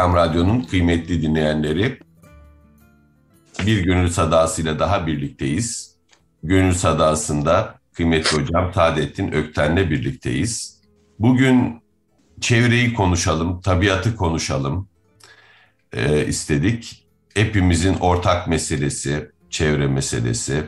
Erkam Radyo'nun kıymetli dinleyenleri, bir gönül sadasıyla daha birlikteyiz. Gönül sadasında kıymetli hocam Taadettin Ökten'le birlikteyiz. Bugün çevreyi konuşalım, tabiatı konuşalım e, istedik. Hepimizin ortak meselesi, çevre meselesi.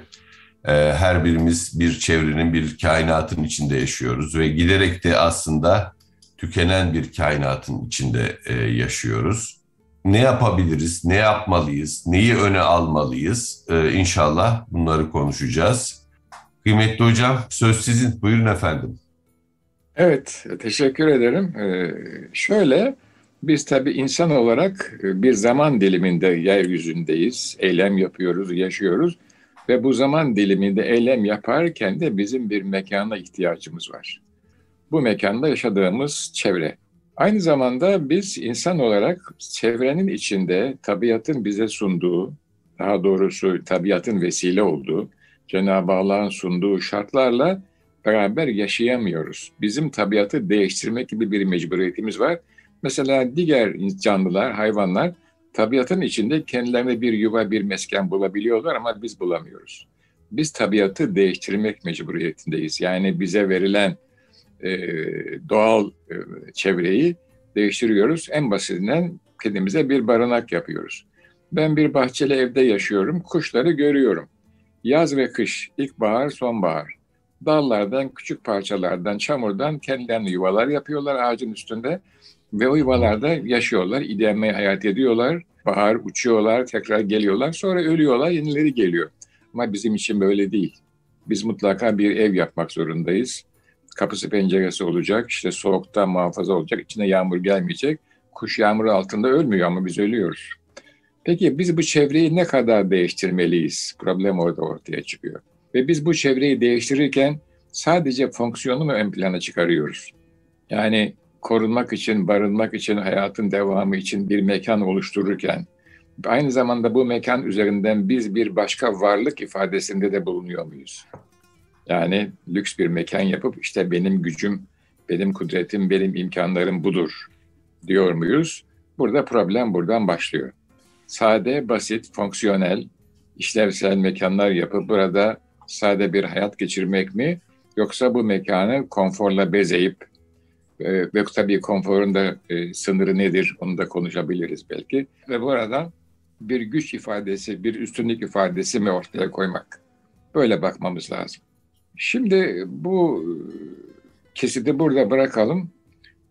E, her birimiz bir çevrenin, bir kainatın içinde yaşıyoruz ve giderek de aslında tükenen bir kainatın içinde e, yaşıyoruz. Ne yapabiliriz, ne yapmalıyız, neyi öne almalıyız? E, inşallah bunları konuşacağız. Kıymetli hocam, söz sizin. Buyurun efendim. Evet, teşekkür ederim. Ee, şöyle, biz tabii insan olarak bir zaman diliminde yeryüzündeyiz, eylem yapıyoruz, yaşıyoruz ve bu zaman diliminde eylem yaparken de bizim bir mekana ihtiyacımız var bu mekanda yaşadığımız çevre. Aynı zamanda biz insan olarak çevrenin içinde tabiatın bize sunduğu, daha doğrusu tabiatın vesile olduğu, Cenab-ı Allah'ın sunduğu şartlarla beraber yaşayamıyoruz. Bizim tabiatı değiştirmek gibi bir mecburiyetimiz var. Mesela diğer canlılar, hayvanlar tabiatın içinde kendilerine bir yuva, bir mesken bulabiliyorlar ama biz bulamıyoruz. Biz tabiatı değiştirmek mecburiyetindeyiz. Yani bize verilen e, doğal e, çevreyi değiştiriyoruz. En basitinden kendimize bir barınak yapıyoruz. Ben bir bahçeli evde yaşıyorum, kuşları görüyorum. Yaz ve kış, ilkbahar, sonbahar. Dallardan, küçük parçalardan, çamurdan kendilerine yuvalar yapıyorlar ağacın üstünde. Ve o yuvalarda yaşıyorlar, idemeye hayat ediyorlar. Bahar uçuyorlar, tekrar geliyorlar, sonra ölüyorlar, yenileri geliyor. Ama bizim için böyle değil. Biz mutlaka bir ev yapmak zorundayız kapısı penceresi olacak, işte soğukta muhafaza olacak, içine yağmur gelmeyecek. Kuş yağmur altında ölmüyor ama biz ölüyoruz. Peki biz bu çevreyi ne kadar değiştirmeliyiz? Problem orada ortaya çıkıyor. Ve biz bu çevreyi değiştirirken sadece fonksiyonu mu ön plana çıkarıyoruz? Yani korunmak için, barınmak için, hayatın devamı için bir mekan oluştururken aynı zamanda bu mekan üzerinden biz bir başka varlık ifadesinde de bulunuyor muyuz? Yani lüks bir mekan yapıp işte benim gücüm, benim kudretim, benim imkanlarım budur diyor muyuz? Burada problem buradan başlıyor. Sade, basit, fonksiyonel, işlevsel mekanlar yapıp burada sade bir hayat geçirmek mi? Yoksa bu mekanı konforla bezeyip e, ve tabii konforun da e, sınırı nedir onu da konuşabiliriz belki. Ve burada bir güç ifadesi, bir üstünlük ifadesi mi ortaya koymak? Böyle bakmamız lazım. Şimdi bu kesidi burada bırakalım.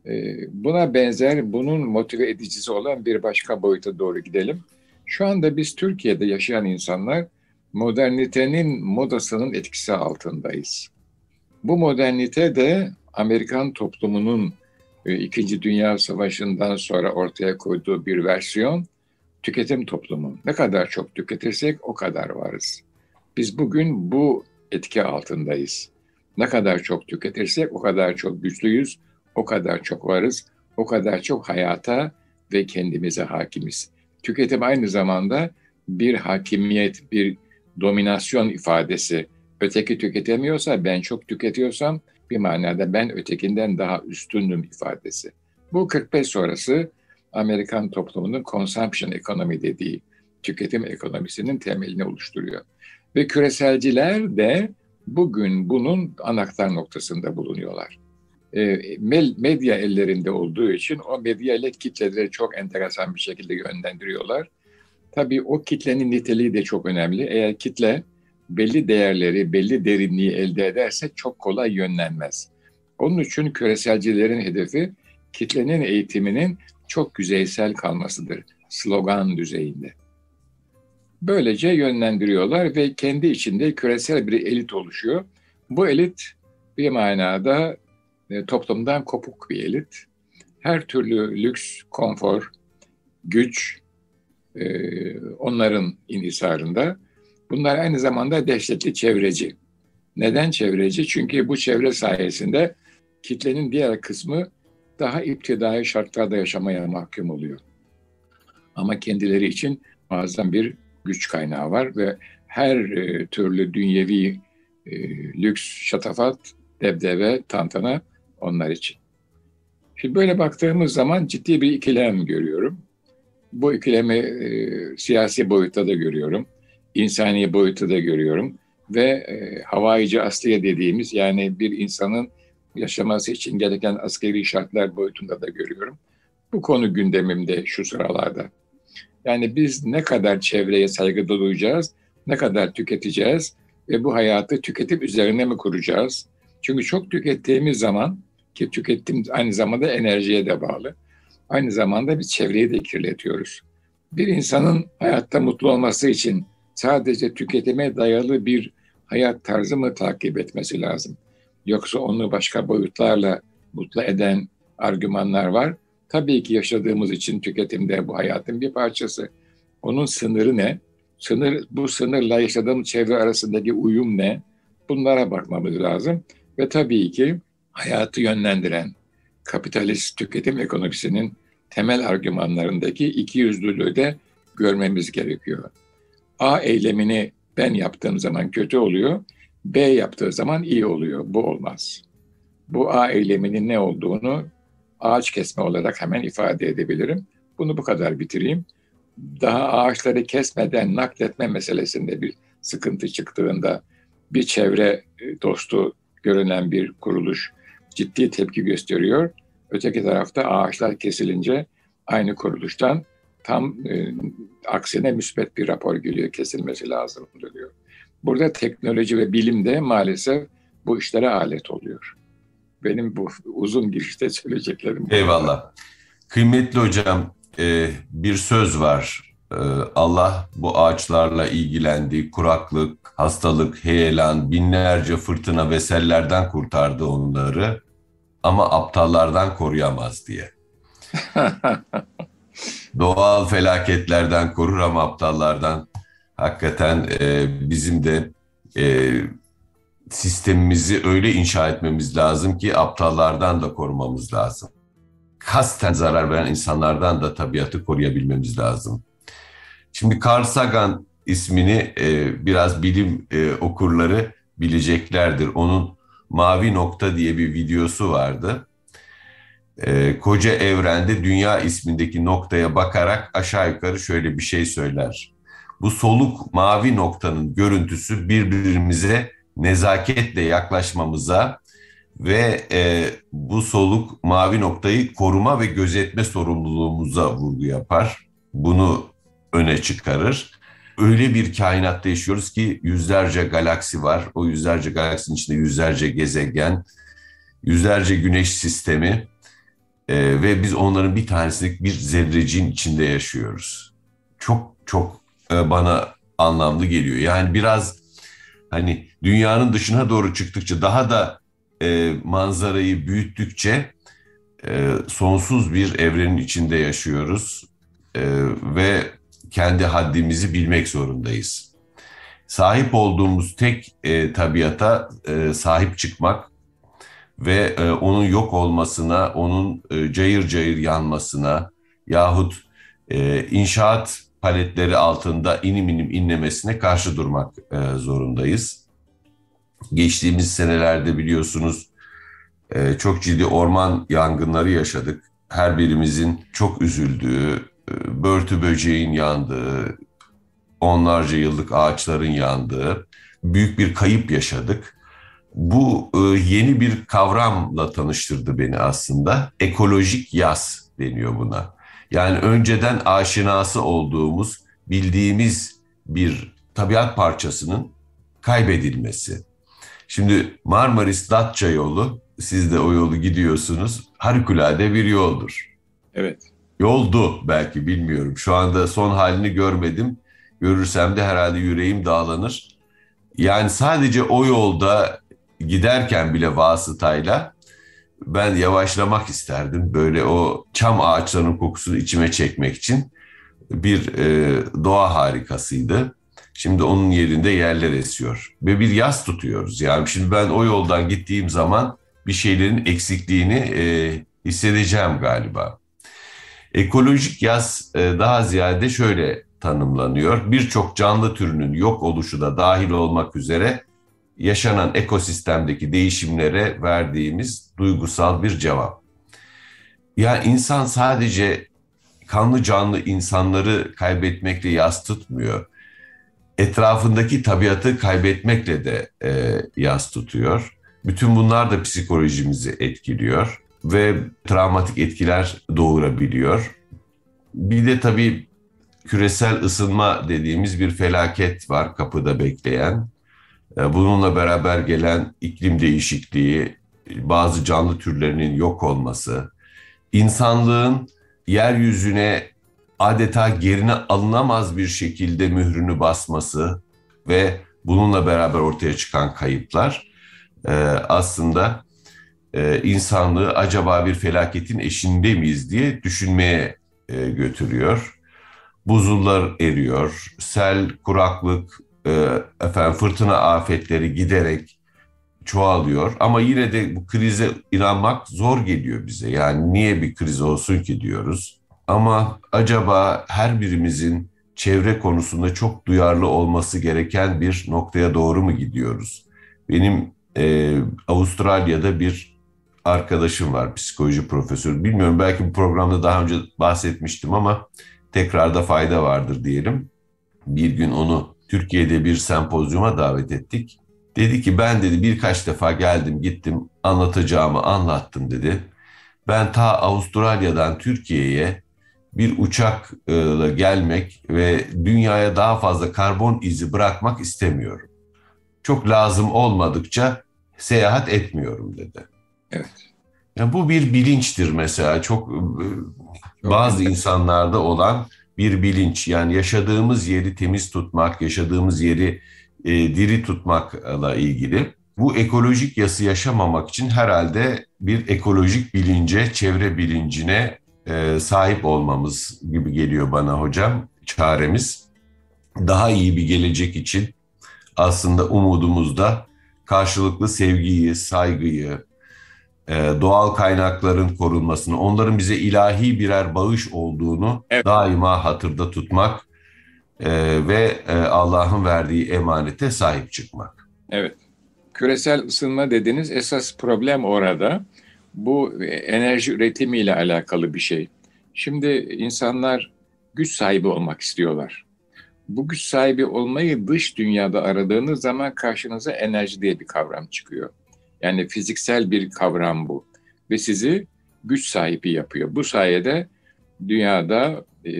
Ee, buna benzer, bunun motive edicisi olan bir başka boyuta doğru gidelim. Şu anda biz Türkiye'de yaşayan insanlar modernitenin modasının etkisi altındayız. Bu modernite de Amerikan toplumunun e, İkinci Dünya Savaşı'ndan sonra ortaya koyduğu bir versiyon tüketim toplumu. Ne kadar çok tüketirsek o kadar varız. Biz bugün bu etki altındayız. Ne kadar çok tüketirsek o kadar çok güçlüyüz, o kadar çok varız, o kadar çok hayata ve kendimize hakimiz. Tüketim aynı zamanda bir hakimiyet, bir dominasyon ifadesi. Öteki tüketemiyorsa, ben çok tüketiyorsam bir manada ben ötekinden daha üstündüm ifadesi. Bu 45 sonrası Amerikan toplumunun consumption ekonomi dediği tüketim ekonomisinin temelini oluşturuyor. Ve küreselciler de bugün bunun anahtar noktasında bulunuyorlar. E, medya ellerinde olduğu için o medya ile kitleleri çok enteresan bir şekilde yönlendiriyorlar. Tabii o kitlenin niteliği de çok önemli. Eğer kitle belli değerleri, belli derinliği elde ederse çok kolay yönlenmez. Onun için küreselcilerin hedefi kitlenin eğitiminin çok yüzeysel kalmasıdır. Slogan düzeyinde. Böylece yönlendiriyorlar ve kendi içinde küresel bir elit oluşuyor. Bu elit bir manada e, toplumdan kopuk bir elit. Her türlü lüks, konfor, güç e, onların inhisarında. Bunlar aynı zamanda dehşetli çevreci. Neden çevreci? Çünkü bu çevre sayesinde kitlenin diğer kısmı daha iptidai şartlarda yaşamaya mahkum oluyor. Ama kendileri için muazzam bir güç kaynağı var ve her e, türlü dünyevi e, lüks, şatafat, debdebe, tantana onlar için. Şimdi böyle baktığımız zaman ciddi bir ikilem görüyorum. Bu ikilemi e, siyasi boyutta da görüyorum, insani boyutta da görüyorum ve havayici asliye dediğimiz yani bir insanın yaşaması için gereken askeri şartlar boyutunda da görüyorum. Bu konu gündemimde şu sıralarda. Yani biz ne kadar çevreye saygı duyacağız, ne kadar tüketeceğiz ve bu hayatı tüketim üzerine mi kuracağız? Çünkü çok tükettiğimiz zaman ki tüketim aynı zamanda enerjiye de bağlı. Aynı zamanda biz çevreyi de kirletiyoruz. Bir insanın hayatta mutlu olması için sadece tüketime dayalı bir hayat tarzı mı takip etmesi lazım? Yoksa onu başka boyutlarla mutlu eden argümanlar var. Tabii ki yaşadığımız için tüketimde bu hayatın bir parçası. Onun sınırı ne? Sınır, bu sınırla yaşadığımız çevre arasındaki uyum ne? Bunlara bakmamız lazım. Ve tabii ki hayatı yönlendiren kapitalist tüketim ekonomisinin temel argümanlarındaki iki yüzlülüğü de görmemiz gerekiyor. A eylemini ben yaptığım zaman kötü oluyor, B yaptığı zaman iyi oluyor. Bu olmaz. Bu A eyleminin ne olduğunu ağaç kesme olarak hemen ifade edebilirim. Bunu bu kadar bitireyim. Daha ağaçları kesmeden nakletme meselesinde bir sıkıntı çıktığında bir çevre e, dostu görünen bir kuruluş ciddi tepki gösteriyor. Öteki tarafta ağaçlar kesilince aynı kuruluştan tam e, aksine müsbet bir rapor geliyor, kesilmesi lazım diyor. Burada teknoloji ve bilim de maalesef bu işlere alet oluyor. Benim bu uzun girişte söyleyeceklerim. Eyvallah. Kıymetli hocam e, bir söz var. E, Allah bu ağaçlarla ilgilendi. Kuraklık, hastalık, heyelan, binlerce fırtına ve sellerden kurtardı onları. Ama aptallardan koruyamaz diye. Doğal felaketlerden korur ama aptallardan hakikaten e, bizim de e, sistemimizi öyle inşa etmemiz lazım ki aptallardan da korumamız lazım. Kasten zarar veren insanlardan da tabiatı koruyabilmemiz lazım. Şimdi Carl Sagan ismini e, biraz bilim e, okurları bileceklerdir. Onun Mavi Nokta diye bir videosu vardı. E, koca evrende dünya ismindeki noktaya bakarak aşağı yukarı şöyle bir şey söyler. Bu soluk mavi noktanın görüntüsü birbirimize nezaketle yaklaşmamıza ve e, bu soluk mavi noktayı koruma ve gözetme sorumluluğumuza vurgu yapar. Bunu öne çıkarır. Öyle bir kainatta yaşıyoruz ki yüzlerce galaksi var. O yüzlerce galaksinin içinde yüzlerce gezegen, yüzlerce güneş sistemi e, ve biz onların bir tanesini bir zerreciğin içinde yaşıyoruz. Çok çok e, bana anlamlı geliyor. Yani biraz hani dünyanın dışına doğru çıktıkça daha da e, manzarayı büyüttükçe e, sonsuz bir evrenin içinde yaşıyoruz e, ve kendi haddimizi bilmek zorundayız. Sahip olduğumuz tek e, tabiata e, sahip çıkmak ve e, onun yok olmasına, onun e, cayır cayır yanmasına yahut e, inşaat paletleri altında inim inim inlemesine karşı durmak e, zorundayız. Geçtiğimiz senelerde biliyorsunuz e, çok ciddi orman yangınları yaşadık. Her birimizin çok üzüldüğü, e, börtü böceğin yandığı, onlarca yıllık ağaçların yandığı büyük bir kayıp yaşadık. Bu yeni bir kavramla tanıştırdı beni aslında. Ekolojik yaz deniyor buna. Yani önceden aşinası olduğumuz, bildiğimiz bir tabiat parçasının kaybedilmesi. Şimdi Marmaris-Datça yolu, siz de o yolu gidiyorsunuz, harikulade bir yoldur. Evet. Yoldu belki bilmiyorum. Şu anda son halini görmedim. Görürsem de herhalde yüreğim dağlanır. Yani sadece o yolda giderken bile vasıtayla ben yavaşlamak isterdim. Böyle o çam ağaçlarının kokusunu içime çekmek için bir e, doğa harikasıydı. Şimdi onun yerinde yerler esiyor ve bir yaz tutuyoruz. Yani şimdi ben o yoldan gittiğim zaman bir şeylerin eksikliğini e, hissedeceğim galiba. Ekolojik yaz e, daha ziyade şöyle tanımlanıyor. Birçok canlı türünün yok oluşu da dahil olmak üzere yaşanan ekosistemdeki değişimlere verdiğimiz duygusal bir cevap. Ya insan sadece kanlı canlı insanları kaybetmekle yas tutmuyor. Etrafındaki tabiatı kaybetmekle de e, yas tutuyor. Bütün bunlar da psikolojimizi etkiliyor ve travmatik etkiler doğurabiliyor. Bir de tabii küresel ısınma dediğimiz bir felaket var kapıda bekleyen. E, bununla beraber gelen iklim değişikliği, bazı canlı türlerinin yok olması, insanlığın yeryüzüne adeta gerine alınamaz bir şekilde mührünü basması ve bununla beraber ortaya çıkan kayıplar e, aslında e, insanlığı acaba bir felaketin eşinde miyiz diye düşünmeye götürüyor. Buzullar eriyor, sel, kuraklık, e, efendim fırtına afetleri giderek çoğalıyor. Ama yine de bu krize inanmak zor geliyor bize. Yani niye bir kriz olsun ki diyoruz. Ama acaba her birimizin çevre konusunda çok duyarlı olması gereken bir noktaya doğru mu gidiyoruz? Benim e, Avustralya'da bir arkadaşım var, psikoloji profesörü. Bilmiyorum belki bu programda daha önce bahsetmiştim ama tekrarda fayda vardır diyelim. Bir gün onu Türkiye'de bir sempozyuma davet ettik. Dedi ki ben dedi birkaç defa geldim gittim anlatacağımı anlattım dedi. Ben ta Avustralya'dan Türkiye'ye bir uçakla gelmek ve dünyaya daha fazla karbon izi bırakmak istemiyorum. Çok lazım olmadıkça seyahat etmiyorum dedi. Evet. Yani bu bir bilinçtir mesela çok, çok bazı insanlarda olan bir bilinç. Yani yaşadığımız yeri temiz tutmak, yaşadığımız yeri e, diri tutmakla ilgili. Bu ekolojik yası yaşamamak için herhalde bir ekolojik bilince, çevre bilincine e, sahip olmamız gibi geliyor bana hocam çaremiz. Daha iyi bir gelecek için aslında umudumuzda karşılıklı sevgiyi, saygıyı, doğal kaynakların korunmasını, onların bize ilahi birer bağış olduğunu evet. daima hatırda tutmak e, ve e, Allah'ın verdiği emanete sahip çıkmak. Evet. Küresel ısınma dediğiniz esas problem orada. Bu enerji üretimiyle alakalı bir şey. Şimdi insanlar güç sahibi olmak istiyorlar. Bu güç sahibi olmayı dış dünyada aradığınız zaman karşınıza enerji diye bir kavram çıkıyor. Yani fiziksel bir kavram bu. Ve sizi güç sahibi yapıyor. Bu sayede dünyada e,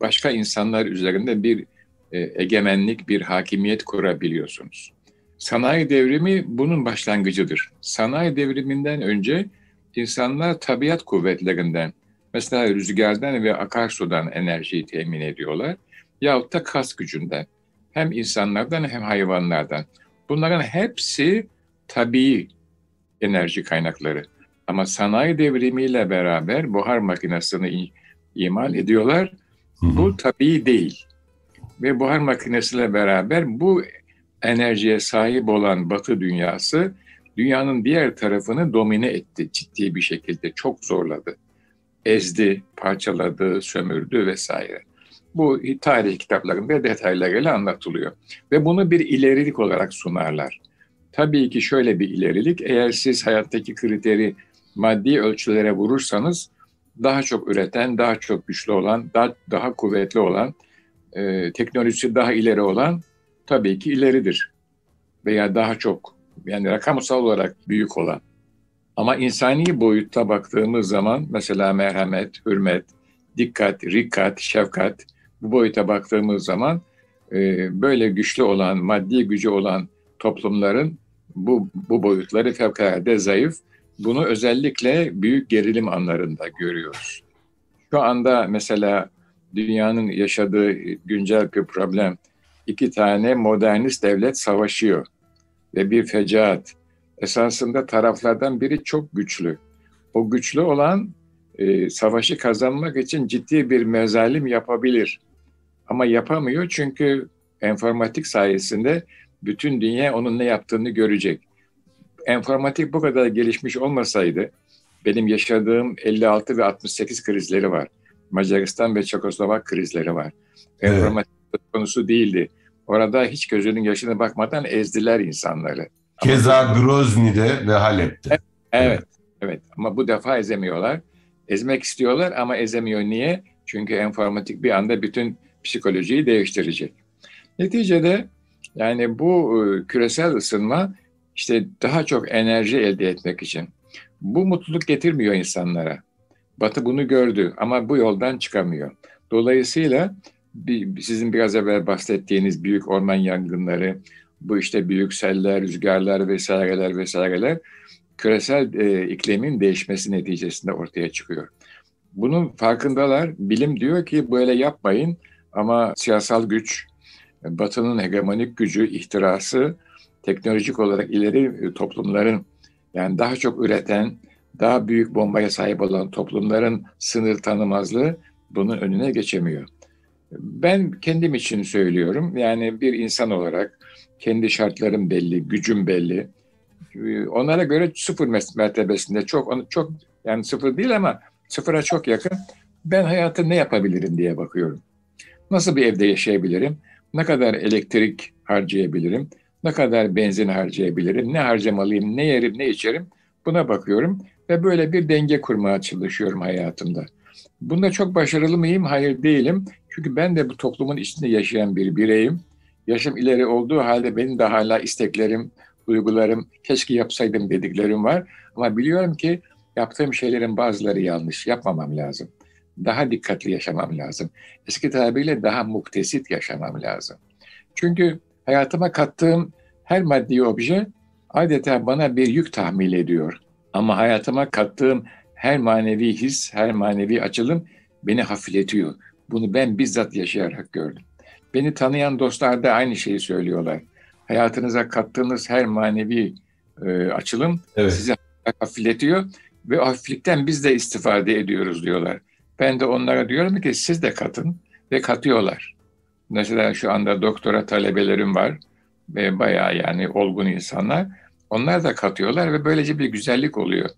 başka insanlar üzerinde bir e, egemenlik, bir hakimiyet kurabiliyorsunuz. Sanayi devrimi bunun başlangıcıdır. Sanayi devriminden önce insanlar tabiat kuvvetlerinden, mesela rüzgardan ve akarsudan enerjiyi temin ediyorlar. Yahut da kas gücünden. Hem insanlardan hem hayvanlardan. Bunların hepsi tabii enerji kaynakları. Ama sanayi devrimiyle beraber buhar makinesini imal ediyorlar. Hı hı. Bu tabii değil. Ve buhar makinesiyle beraber bu enerjiye sahip olan Batı dünyası dünyanın diğer tarafını domine etti ciddi bir şekilde. Çok zorladı. Ezdi, parçaladı, sömürdü vesaire. Bu tarih kitaplarında detaylarıyla anlatılıyor. Ve bunu bir ilerilik olarak sunarlar. Tabii ki şöyle bir ilerilik, eğer siz hayattaki kriteri maddi ölçülere vurursanız daha çok üreten, daha çok güçlü olan, daha, daha kuvvetli olan, e, teknolojisi daha ileri olan tabii ki ileridir. Veya daha çok, yani rakamsal olarak büyük olan. Ama insani boyutta baktığımız zaman mesela merhamet, hürmet, dikkat, rikat, şefkat bu boyuta baktığımız zaman e, böyle güçlü olan, maddi gücü olan toplumların bu, bu boyutları fevkalade zayıf. Bunu özellikle büyük gerilim anlarında görüyoruz. Şu anda mesela dünyanın yaşadığı güncel bir problem. İki tane modernist devlet savaşıyor ve bir fecaat. Esasında taraflardan biri çok güçlü. O güçlü olan e, savaşı kazanmak için ciddi bir mezalim yapabilir. Ama yapamıyor çünkü enformatik sayesinde bütün dünya onun ne yaptığını görecek. Enformatik bu kadar gelişmiş olmasaydı benim yaşadığım 56 ve 68 krizleri var. Macaristan ve Çekoslovak krizleri var. Evet. Enformatik konusu değildi. Orada hiç gözünün yaşına bakmadan ezdiler insanları. Keza Grozny'de ve Halep'te. Evet, evet, evet. Ama bu defa ezemiyorlar. Ezmek istiyorlar ama ezemiyor. Niye? Çünkü enformatik bir anda bütün psikolojiyi değiştirecek. Neticede yani bu e, küresel ısınma işte daha çok enerji elde etmek için. Bu mutluluk getirmiyor insanlara. Batı bunu gördü ama bu yoldan çıkamıyor. Dolayısıyla sizin biraz evvel bahsettiğiniz büyük orman yangınları, bu işte büyük seller, rüzgarlar vesaireler vesaireler küresel e, iklimin değişmesi neticesinde ortaya çıkıyor. Bunun farkındalar. Bilim diyor ki böyle yapmayın ama siyasal güç, Batı'nın hegemonik gücü, ihtirası, teknolojik olarak ileri e, toplumların yani daha çok üreten, daha büyük bombaya sahip olan toplumların sınır tanımazlığı bunun önüne geçemiyor. Ben kendim için söylüyorum. Yani bir insan olarak kendi şartlarım belli, gücüm belli. Ee, onlara göre sıfır mertebesinde çok çok yani sıfır değil ama sıfıra çok yakın. Ben hayatı ne yapabilirim diye bakıyorum. Nasıl bir evde yaşayabilirim? Ne kadar elektrik harcayabilirim? Ne kadar benzin harcayabilirim? Ne harcamalıyım? Ne yerim? Ne içerim? Buna bakıyorum ve böyle bir denge kurmaya çalışıyorum hayatımda. Bunda çok başarılı mıyım? Hayır değilim. Çünkü ben de bu toplumun içinde yaşayan bir bireyim. Yaşım ileri olduğu halde benim de hala isteklerim, duygularım, keşke yapsaydım dediklerim var. Ama biliyorum ki yaptığım şeylerin bazıları yanlış. Yapmamam lazım. Daha dikkatli yaşamam lazım. Eski tabiriyle daha muktesit yaşamam lazım. Çünkü hayatıma kattığım her maddi obje adeta bana bir yük tahmil ediyor. Ama hayatıma kattığım her manevi his, her manevi açılım beni hafifletiyor. Bunu ben bizzat yaşayarak gördüm. Beni tanıyan dostlar da aynı şeyi söylüyorlar. Hayatınıza kattığınız her manevi e, açılım evet. sizi hafifletiyor ve hafiflikten biz de istifade ediyoruz diyorlar. Ben de onlara diyorum ki siz de katın ve katıyorlar. Mesela şu anda doktora talebelerim var ve bayağı yani olgun insanlar. Onlar da katıyorlar ve böylece bir güzellik oluyor.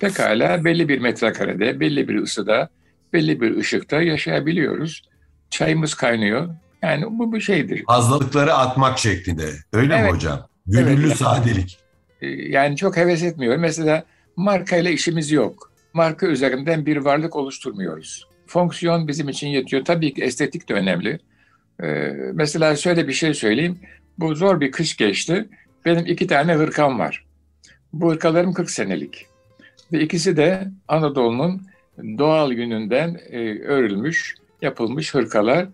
Pekala belli bir metrekarede, belli bir ısıda, belli bir ışıkta yaşayabiliyoruz. Çayımız kaynıyor. Yani bu bir şeydir. Fazlalıkları atmak şeklinde. Öyle evet. mi hocam? Gönüllü evet. sadelik. Ee, yani çok heves etmiyorum. Mesela markayla işimiz yok. Marka üzerinden bir varlık oluşturmuyoruz. Fonksiyon bizim için yetiyor. Tabii ki estetik de önemli. Ee, mesela şöyle bir şey söyleyeyim. Bu zor bir kış geçti. Benim iki tane hırkam var. Bu hırkalarım 40 senelik. Ve ikisi de Anadolu'nun doğal gününden e, örülmüş, yapılmış hırkalar.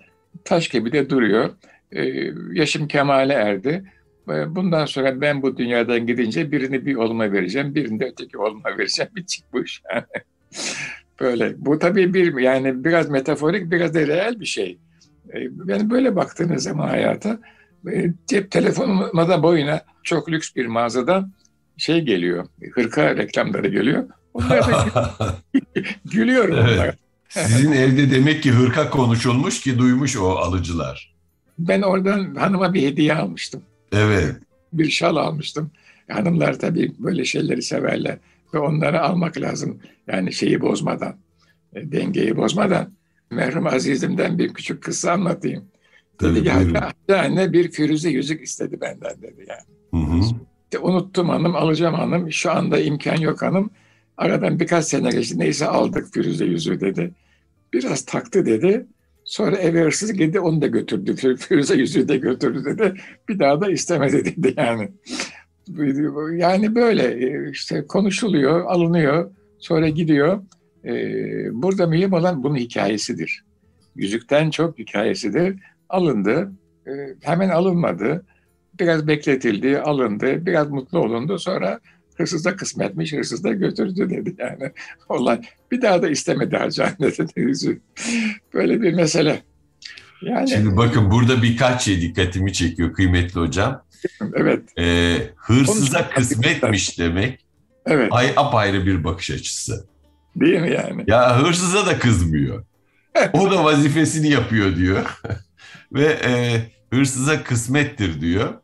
Taş gibi de duruyor. E, yaşım kemale erdi. E, bundan sonra ben bu dünyadan gidince birini bir oğluma vereceğim, birini de öteki oğluma vereceğim. Bir çıkmış böyle. Bu tabii bir yani biraz metaforik, biraz da reel bir şey. Yani böyle baktığınız zaman hayata e, cep telefonuma da boyuna çok lüks bir mağazadan şey geliyor, hırka reklamları geliyor. Onlar da gülüyorum evet. onlara. Sizin evde demek ki hırka konuşulmuş ki duymuş o alıcılar. Ben oradan hanıma bir hediye almıştım. Evet. Bir şal almıştım. Hanımlar tabii böyle şeyleri severler ve onları almak lazım. Yani şeyi bozmadan, e, dengeyi bozmadan. Merhum Azizim'den bir küçük kıssa anlatayım. Tabii, dedi ki anne bir firuze yüzük istedi benden dedi yani. Hı hı. İşte unuttum hanım, alacağım hanım. Şu anda imkan yok hanım. Aradan birkaç sene geçti. Neyse aldık Firuze yüzüğü dedi. Biraz taktı dedi. Sonra eve hırsız girdi onu da götürdü. Firuze yüzüğü de götürdü dedi. Bir daha da istemedi dedi yani. Yani böyle işte konuşuluyor, alınıyor, sonra gidiyor. Ee, burada mühim olan bunun hikayesidir. Yüzükten çok hikayesidir. Alındı, e, hemen alınmadı Biraz bekletildi, alındı, biraz mutlu olundu. Sonra hırsız da kısmetmiş, hırsız da götürdü dedi yani. Olay. Bir daha da istemedi Hacı yüzü. Böyle bir mesele. Yani, Şimdi bakın burada birkaç şey dikkatimi çekiyor kıymetli hocam. Evet. Ee, hırsıza kısmetmiş demek evet. ay apayrı bir bakış açısı. Değil mi yani? Ya hırsıza da kızmıyor. o da vazifesini yapıyor diyor. Ve e, hırsıza kısmettir diyor.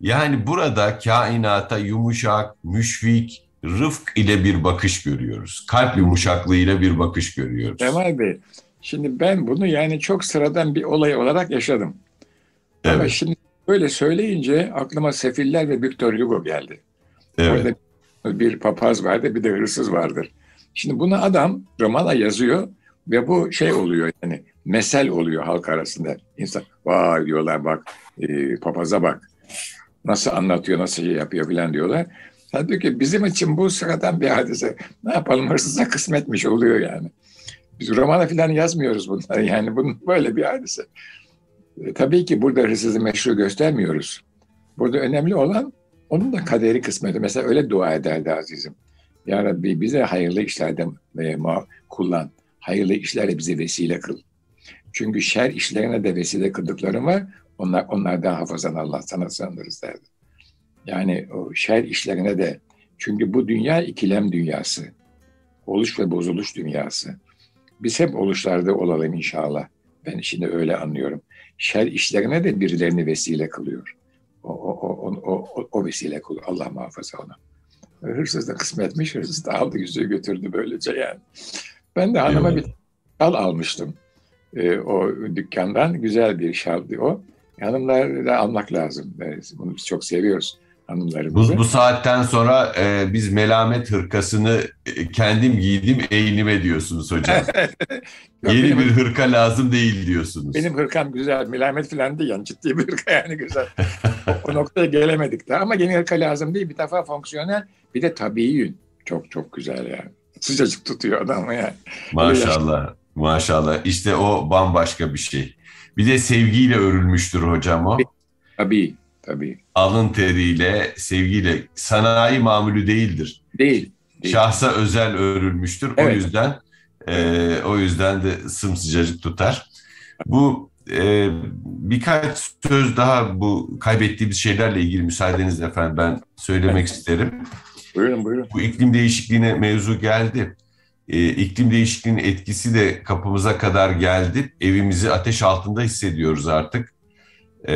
Yani burada kainata yumuşak, müşfik, rıfk ile bir bakış görüyoruz. Kalp yumuşaklığıyla bir bakış görüyoruz. Kemal Bey, şimdi ben bunu yani çok sıradan bir olay olarak yaşadım. Evet. Ama şimdi böyle söyleyince aklıma Sefiller ve Victor Hugo geldi. Evet. Orada bir papaz vardı, bir de hırsız vardır. Şimdi bunu adam romana yazıyor. Ve bu şey oluyor yani mesel oluyor halk arasında. İnsan vay diyorlar bak e, papaza bak nasıl anlatıyor nasıl şey yapıyor filan diyorlar. Halbuki bizim için bu sıradan bir hadise. Ne yapalım hırsıza kısmetmiş oluyor yani. Biz romana filan yazmıyoruz bunları yani bunun böyle bir hadise. E, tabii ki burada hırsızı meşru göstermiyoruz. Burada önemli olan onun da kaderi kısmeti. Mesela öyle dua ederdi azizim. Ya Rabbi bize hayırlı işlerde e, kullan. Hayırlı işlerle bize vesile kıl. Çünkü şer işlerine de vesile kıldıklarım var. Onlar onlardan hafazan Allah sana sığınırız derdi. Yani o şer işlerine de çünkü bu dünya ikilem dünyası. Oluş ve bozuluş dünyası. Biz hep oluşlarda olalım inşallah. Ben şimdi öyle anlıyorum. Şer işlerine de birilerini vesile kılıyor. O, o, o, o, o, o vesile kılıyor. Allah muhafaza ona. Hırsız da kısmetmiş, hırsız da aldı yüzüğü götürdü böylece yani. Ben de hanıma bir şal almıştım. Ee, o dükkandan güzel bir şaldı o. Hanımlar da almak lazım. Bunu biz çok seviyoruz hanımlarımızı. Bu, bu saatten sonra e, biz melamet hırkasını e, kendim giydim eğilime diyorsunuz hocam. Yeni benim, bir hırka lazım değil diyorsunuz. Benim hırkam güzel. Melamet falan değil yani ciddi bir hırka yani güzel. o, o noktaya gelemedik de ama yeni hırka lazım değil. Bir defa fonksiyonel bir de tabii yün. Çok çok güzel yani. Sıcacık tutuyor adamı yani. Maşallah. Maşallah. İşte o bambaşka bir şey. Bir de sevgiyle örülmüştür hocam o. Tabii. Tabii. Alın teriyle, sevgiyle. Sanayi mamülü değildir. Değil. değil. Şahsa özel örülmüştür. Evet. O yüzden e, o yüzden de sımsıcacık tutar. Bu e, birkaç söz daha bu kaybettiğimiz şeylerle ilgili müsaadenizle efendim ben söylemek evet. isterim. Buyurun buyurun. Bu iklim değişikliğine mevzu geldi. E, iklim değişikliğinin etkisi de kapımıza kadar geldi. Evimizi ateş altında hissediyoruz artık e,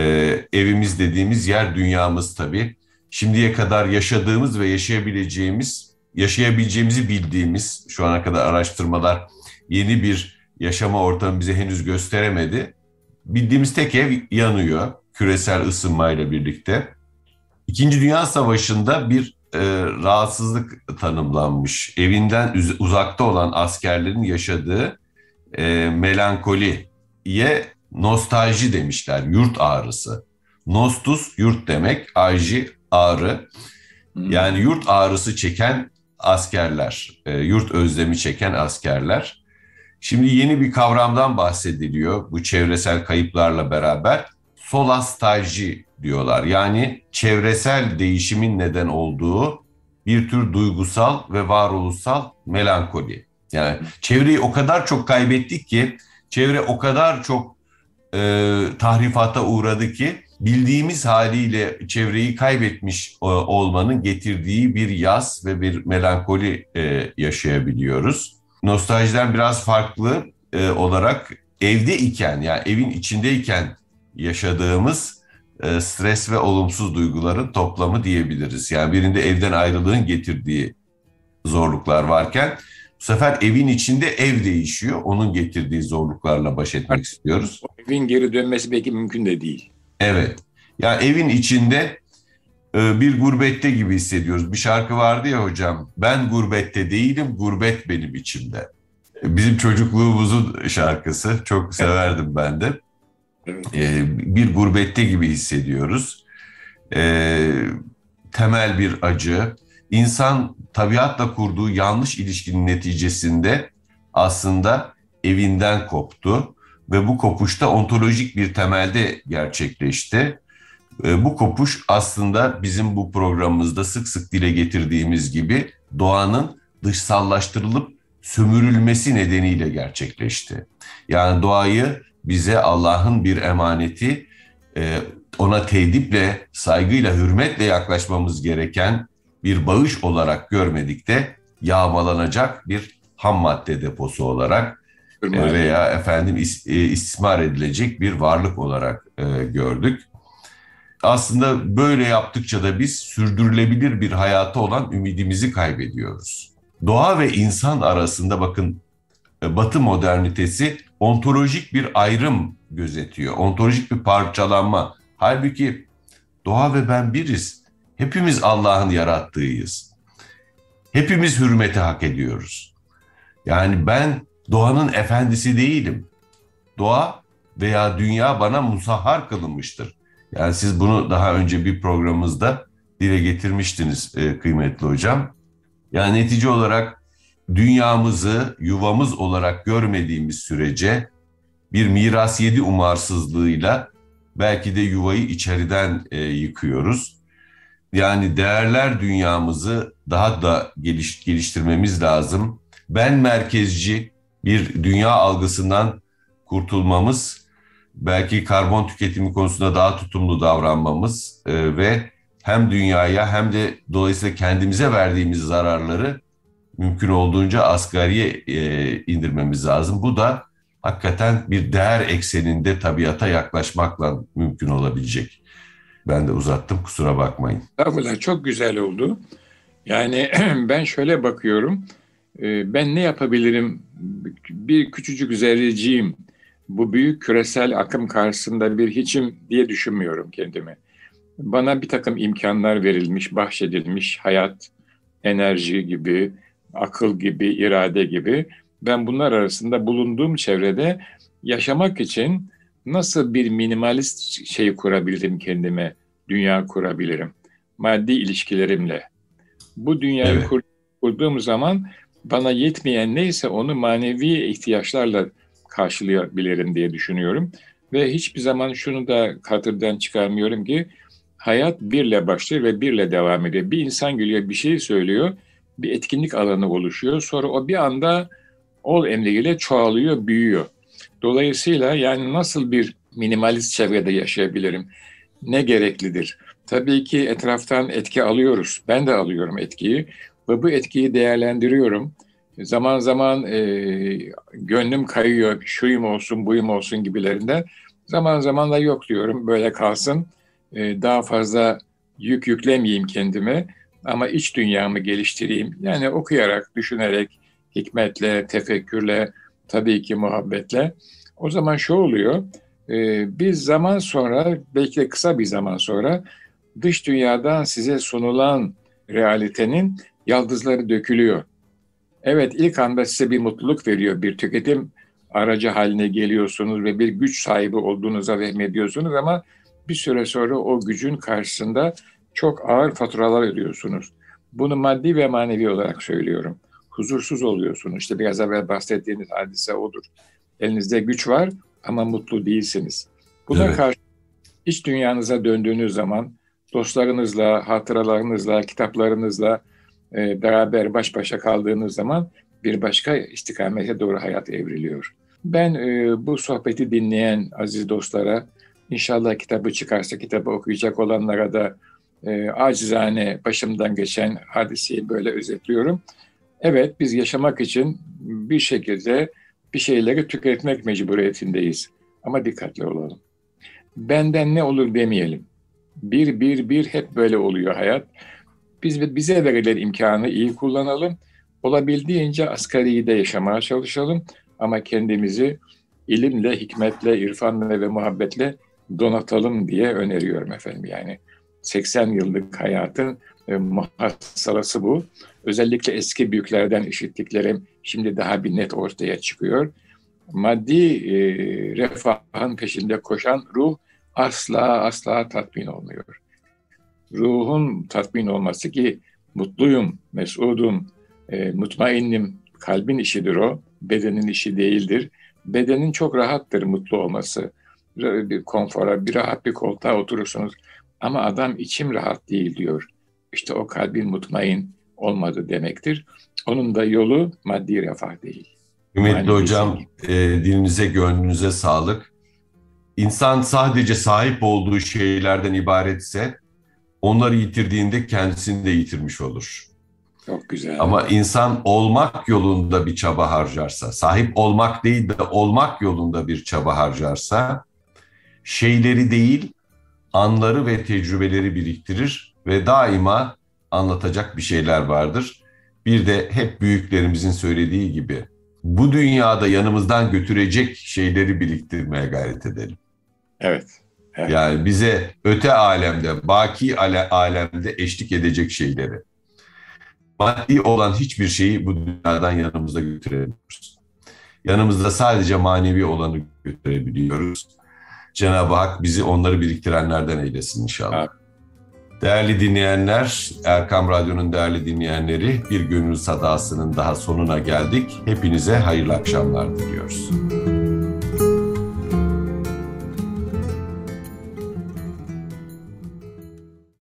evimiz dediğimiz yer dünyamız tabii. Şimdiye kadar yaşadığımız ve yaşayabileceğimiz, yaşayabileceğimizi bildiğimiz şu ana kadar araştırmalar yeni bir yaşama ortamı bize henüz gösteremedi. Bildiğimiz tek ev yanıyor küresel ısınmayla birlikte. İkinci Dünya Savaşı'nda bir e, rahatsızlık tanımlanmış. Evinden uzakta olan askerlerin yaşadığı e, melankoliye nostalji demişler, yurt ağrısı. Nostus yurt demek, aji ağrı. Yani yurt ağrısı çeken askerler, e, yurt özlemi çeken askerler. Şimdi yeni bir kavramdan bahsediliyor bu çevresel kayıplarla beraber. Solastalji diyorlar. Yani çevresel değişimin neden olduğu bir tür duygusal ve varoluşsal melankoli. Yani çevreyi o kadar çok kaybettik ki, çevre o kadar çok e, tahrifata uğradı ki bildiğimiz haliyle çevreyi kaybetmiş e, olmanın getirdiği bir yaz ve bir melankoli e, yaşayabiliyoruz. Nostaljiden biraz farklı e, olarak evde iken yani evin içindeyken yaşadığımız e, stres ve olumsuz duyguların toplamı diyebiliriz. Yani birinde evden ayrılığın getirdiği zorluklar varken bu sefer evin içinde ev değişiyor. Onun getirdiği zorluklarla baş etmek istiyoruz. Evin geri dönmesi belki mümkün de değil. Evet. Yani evin içinde e, bir gurbette gibi hissediyoruz. Bir şarkı vardı ya hocam. Ben gurbette değilim, gurbet benim içimde. Bizim çocukluğumuzun şarkısı. Çok severdim ben de. E, bir gurbette gibi hissediyoruz. E, temel bir acı. İnsan tabiatla kurduğu yanlış ilişkinin neticesinde aslında evinden koptu ve bu kopuşta ontolojik bir temelde gerçekleşti. Bu kopuş aslında bizim bu programımızda sık sık dile getirdiğimiz gibi doğanın dışsallaştırılıp sömürülmesi nedeniyle gerçekleşti. Yani doğayı bize Allah'ın bir emaneti, e, ona tediple, saygıyla, hürmetle yaklaşmamız gereken bir bağış olarak görmedik de yağmalanacak bir ham madde deposu olarak e, veya efendim e, istismar edilecek bir varlık olarak gördük. Aslında böyle yaptıkça da biz sürdürülebilir bir hayata olan ümidimizi kaybediyoruz. Doğa ve insan arasında bakın Batı modernitesi ontolojik bir ayrım gözetiyor. Ontolojik bir parçalanma. Halbuki doğa ve ben biriz. Hepimiz Allah'ın yarattığıyız. Hepimiz hürmeti hak ediyoruz. Yani ben Doğanın efendisi değilim. Doğa veya dünya bana musahhar kılınmıştır. Yani siz bunu daha önce bir programımızda dile getirmiştiniz e, kıymetli hocam. Yani netice olarak dünyamızı yuvamız olarak görmediğimiz sürece bir miras yedi umarsızlığıyla belki de yuvayı içeriden e, yıkıyoruz. Yani değerler dünyamızı daha da geliş, geliştirmemiz lazım. Ben merkezci bir dünya algısından kurtulmamız, belki karbon tüketimi konusunda daha tutumlu davranmamız e, ve hem dünyaya hem de dolayısıyla kendimize verdiğimiz zararları mümkün olduğunca asgariye e, indirmemiz lazım. Bu da hakikaten bir değer ekseninde tabiata yaklaşmakla mümkün olabilecek. Ben de uzattım kusura bakmayın. Estağfurullah çok güzel oldu. Yani ben şöyle bakıyorum. E, ben ne yapabilirim? Bir küçücük zerreciyim. Bu büyük küresel akım karşısında bir hiçim diye düşünmüyorum kendimi. Bana bir takım imkanlar verilmiş, bahşedilmiş, hayat, enerji gibi, akıl gibi, irade gibi. Ben bunlar arasında bulunduğum çevrede yaşamak için nasıl bir minimalist şey kurabilirim kendime, dünya kurabilirim? Maddi ilişkilerimle. Bu dünyayı evet. kur, kurduğum zaman bana yetmeyen neyse onu manevi ihtiyaçlarla karşılayabilirim diye düşünüyorum. Ve hiçbir zaman şunu da hatırdan çıkarmıyorum ki hayat birle başlıyor ve birle devam ediyor. Bir insan gülüyor, bir şey söylüyor, bir etkinlik alanı oluşuyor. Sonra o bir anda ol emriyle çoğalıyor, büyüyor. Dolayısıyla yani nasıl bir minimalist çevrede yaşayabilirim? Ne gereklidir? Tabii ki etraftan etki alıyoruz. Ben de alıyorum etkiyi ve bu etkiyi değerlendiriyorum. Zaman zaman e, gönlüm kayıyor, şuyum olsun, buyum olsun gibilerinden. Zaman zaman da yok diyorum, böyle kalsın. E, daha fazla yük yüklemeyeyim kendime ama iç dünyamı geliştireyim. Yani okuyarak, düşünerek, hikmetle, tefekkürle, tabii ki muhabbetle. O zaman şu oluyor, e, bir zaman sonra, belki de kısa bir zaman sonra dış dünyadan size sunulan realitenin yaldızları dökülüyor. Evet ilk anda size bir mutluluk veriyor, bir tüketim aracı haline geliyorsunuz ve bir güç sahibi olduğunuza vehmediyorsunuz ama bir süre sonra o gücün karşısında çok ağır faturalar ödüyorsunuz. Bunu maddi ve manevi olarak söylüyorum. Huzursuz oluyorsunuz. İşte biraz evvel bahsettiğiniz hadise odur. Elinizde güç var ama mutlu değilsiniz. Buna evet. karşı iç dünyanıza döndüğünüz zaman dostlarınızla, hatıralarınızla, kitaplarınızla e, beraber baş başa kaldığınız zaman bir başka istikamete doğru hayat evriliyor. Ben e, bu sohbeti dinleyen aziz dostlara İnşallah kitabı çıkarsa kitabı okuyacak olanlara da e, acizane başımdan geçen hadiseyi böyle özetliyorum. Evet biz yaşamak için bir şekilde bir şeyleri tüketmek mecburiyetindeyiz. Ama dikkatli olalım. Benden ne olur demeyelim. Bir, bir, bir hep böyle oluyor hayat. Biz bize verilen imkanı iyi kullanalım. Olabildiğince asgari de yaşamaya çalışalım. Ama kendimizi ilimle, hikmetle, irfanla ve muhabbetle donatalım diye öneriyorum efendim. Yani 80 yıllık hayatın e, muhassalası bu. Özellikle eski büyüklerden işittiklerim şimdi daha bir net ortaya çıkıyor. Maddi e, refahın peşinde koşan ruh asla asla tatmin olmuyor. Ruhun tatmin olması ki mutluyum, mesudum, e, mutmainnim, kalbin işidir o, bedenin işi değildir. Bedenin çok rahattır mutlu olması bir konfora, bir rahat bir koltuğa oturursunuz. Ama adam içim rahat değil diyor. İşte o kalbin mutmain olmadı demektir. Onun da yolu maddi refah değil. Kıymetli hocam, e, dilinize, gönlünüze sağlık. İnsan sadece sahip olduğu şeylerden ibaretse onları yitirdiğinde kendisini de yitirmiş olur. Çok güzel. Ama insan olmak yolunda bir çaba harcarsa, sahip olmak değil de olmak yolunda bir çaba harcarsa şeyleri değil, anları ve tecrübeleri biriktirir ve daima anlatacak bir şeyler vardır. Bir de hep büyüklerimizin söylediği gibi bu dünyada yanımızdan götürecek şeyleri biriktirmeye gayret edelim. Evet. evet. Yani bize öte alemde, baki alemde eşlik edecek şeyleri. Maddi olan hiçbir şeyi bu dünyadan yanımızda götüremiyoruz. Yanımızda sadece manevi olanı götürebiliyoruz. Cenab-ı Hak bizi onları biriktirenlerden eylesin inşallah. Evet. Değerli dinleyenler, Erkam Radyo'nun değerli dinleyenleri bir gönül sadasının daha sonuna geldik. Hepinize hayırlı akşamlar diliyoruz.